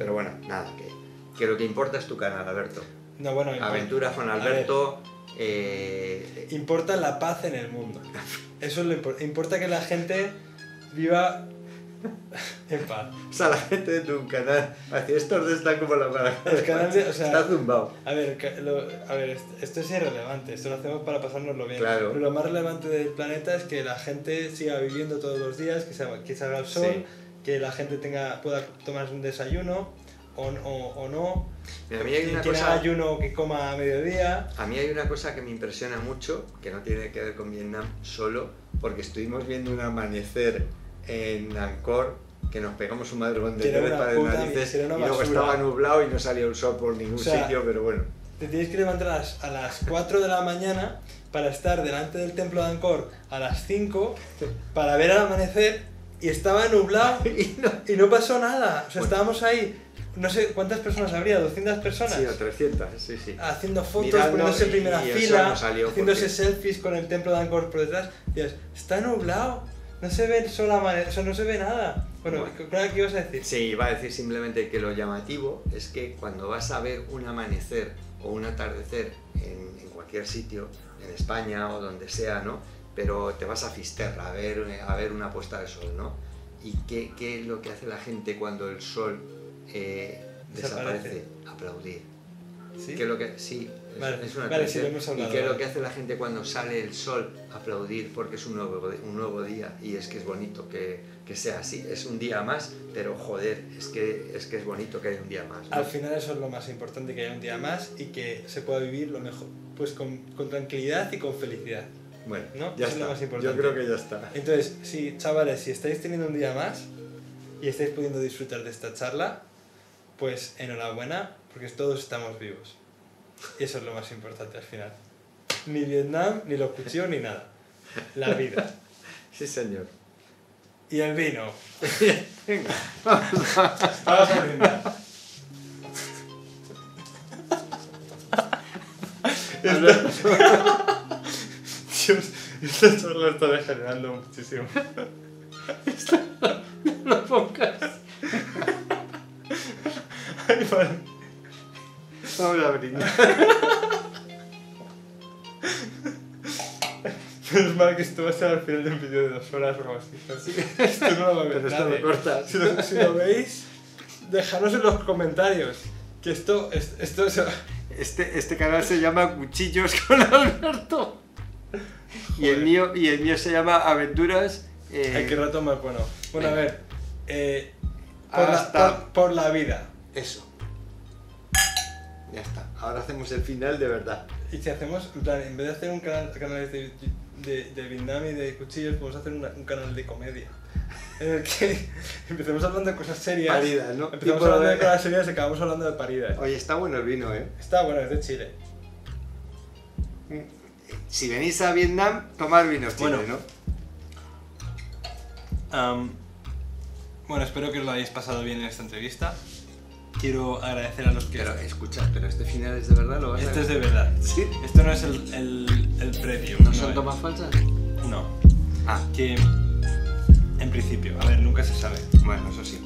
Pero bueno, nada, que, que lo que importa es tu canal, Alberto. No, bueno, Aventuras con Alberto. eh, importa la paz en el mundo. Eso es lo importante. Importa que la gente viva en paz. o sea, la gente de tu canal, estos dos están como la para. El canal de- o sea- Está zumbado. A ver, lo- a ver, est- esto es irrelevante, esto lo hacemos para pasárnoslo bien. Claro. Pero lo más relevante del planeta es que la gente siga viviendo todos los días, que, salga- que salga el sol, Sí. Que la gente tenga, pueda tomarse un desayuno o, o, o no. Mira, a mí hay una cosa. ayuno que coma a mediodía. A mí hay una cosa que me impresiona mucho, que no tiene que ver con Vietnam solo, porque estuvimos viendo un amanecer en Angkor, que nos pegamos un madrugón de una para de narices, y luego estaba nublado y no salía el sol por ningún O sea, sitio, pero bueno. Te tienes que levantar a las, a las 4 de la mañana para estar delante del templo de Angkor a las 5 para ver el amanecer y estaba nublado Y no- y no pasó nada. O sea, Bueno. estábamos ahí, no sé cuántas personas habría, 200 personas. Sí, o 300, sí, sí. haciendo fotos, Mirando poniéndose en primera fila, salió haciéndose selfies con el templo de Angkor por detrás. Y dices, está nublado, no se ve el sol o sea, no se ve nada. Bueno, Bueno. ¿qué qué ibas a decir? Sí, iba a decir simplemente que lo llamativo es que cuando vas a ver un amanecer o un atardecer en, en cualquier sitio, en España o donde sea, ¿no? Pero te vas a Fisterra a ver, a ver una puesta de sol, ¿no? ¿Y qué, qué es lo que hace la gente cuando el sol eh, Desaparece. desaparece? Aplaudir. ¿Sí? ¿Qué es lo que, sí, Vale, es una vale, sí, lo hemos hablado, ¿Y qué es lo que hace la gente cuando sale el sol? Aplaudir porque es un nuevo, un nuevo día y es que es bonito que, que sea así. Es un día más, pero joder, es que es, que es bonito que haya un día más. ¿no? Al final eso es lo más importante, que haya un día más y que se pueda vivir lo mejor, pues con, con tranquilidad y con felicidad. Bueno, ¿no? ya Eso es lo está. más importante. Yo creo que ya está. Entonces, sí, chavales, si estáis teniendo un día más y estáis pudiendo disfrutar de esta charla, pues enhorabuena, porque todos estamos vivos. Y eso es lo más importante al final. Ni Vietnam, ni los cuchillos, ni nada. La vida. Sí, señor. Y el vino. Venga, Vamos a brindar. Dios, esta charla está degenerando muchísimo. no lo pongas. Ay, vale. Vamos a brindar. Menos mal que esto va a ser al final de un vídeo de dos horas o algo así. Esto no lo va a ver Pero esto lo cortas. Si lo, si lo veis, dejadnos en los comentarios. Que esto, es- esto es... Este, este canal se llama Cuchillos con Alberto. Y el, mío, y el mío se llama Aventuras. eh, Ay, qué rato más bueno. Bueno, a ver. eh, por, la, Hasta- por- por la vida. Eso. Ya está. Ahora hacemos el final de verdad. Y si hacemos, en plan, en vez de hacer un canal, canales de, de, de Vietnam y de cuchillos, podemos hacer una- un canal de comedia. En el que empecemos hablando de cosas serias. Paridas, ¿no? Empezamos hablando de- de cosas serias y acabamos hablando de paridas. Oye, está bueno el vino, ¿eh? Está bueno, es de Chile. Si venís a Vietnam, tomar vino chile, Bueno. ¿no? Bueno, espero que os lo hayáis pasado bien en esta entrevista. Quiero agradecer a los que... Pero escucha, pero este final es de verdad, lo vas a Esto es de verdad. ¿Sí? Esto no es el, el, el previo. ¿No son tomas falsas? No. Ah, Que en principio, a ver, nunca se sabe. bueno, eso sí.